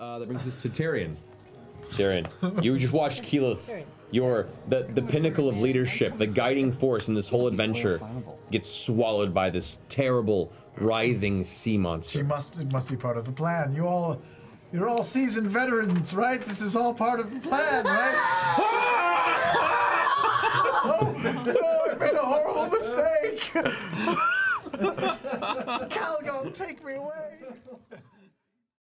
Uh, that brings us to Taryon. Taryon, you just watched Keyleth, your the the pinnacle of leadership, the guiding force in this whole adventure, gets swallowed by this terrible, writhing sea She monster. must it must be part of the plan. You all you're all seasoned veterans, right? This is all part of the plan, right? oh, no, I made a horrible mistake. Calgon, take me away.